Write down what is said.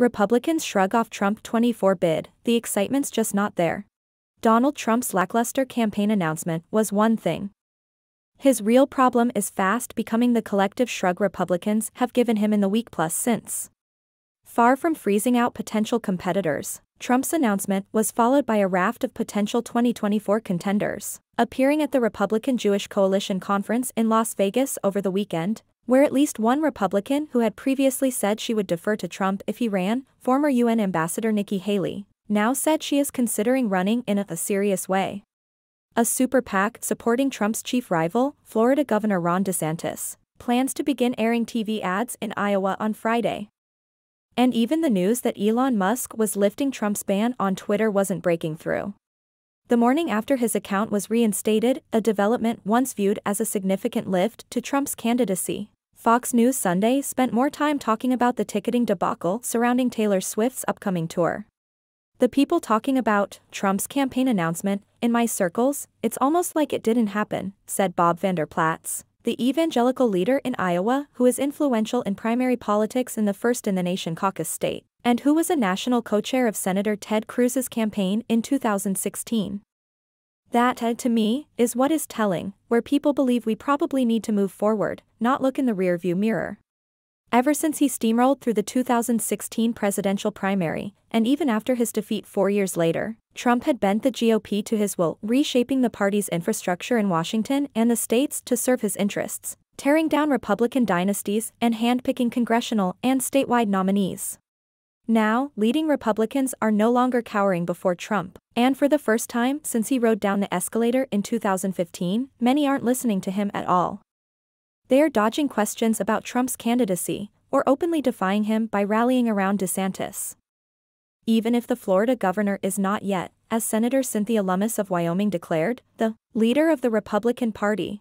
Republicans shrug off Trump 24 bid, the excitement's just not there. Donald Trump's lackluster campaign announcement was one thing. His real problem is fast becoming the collective shrug Republicans have given him in the week plus since. Far from freezing out potential competitors, Trump's announcement was followed by a raft of potential 2024 contenders, appearing at the Republican Jewish Coalition Conference in Las Vegas over the weekend, where at least one Republican who had previously said she would defer to Trump if he ran, former UN Ambassador Nikki Haley, now said she is considering running in a, serious way. A super PAC supporting Trump's chief rival, Florida Governor Ron DeSantis, plans to begin airing TV ads in Iowa on Friday. And even the news that Elon Musk was lifting Trump's ban on Twitter wasn't breaking through. The morning after his account was reinstated, a development once viewed as a significant lift to Trump's candidacy. Fox News Sunday spent more time talking about the ticketing debacle surrounding Taylor Swift's upcoming tour. The people talking about Trump's campaign announcement, in my circles, it's almost like it didn't happen, said Bob Vander Plaats, the evangelical leader in Iowa who is influential in primary politics in the First in the Nation caucus state, and who was a national co-chair of Senator Ted Cruz's campaign in 2016. That, uh, to me, is what is telling, where people believe we probably need to move forward, not look in the rearview mirror. Ever since he steamrolled through the 2016 presidential primary, and even after his defeat four years later, Trump had bent the GOP to his will, reshaping the party's infrastructure in Washington and the states to serve his interests, tearing down Republican dynasties and handpicking congressional and statewide nominees. Now, leading Republicans are no longer cowering before Trump, and for the first time since he rode down the escalator in 2015, many aren't listening to him at all. They are dodging questions about Trump's candidacy, or openly defying him by rallying around DeSantis. Even if the Florida governor is not yet, as Senator Cynthia Lummis of Wyoming declared, the leader of the Republican Party,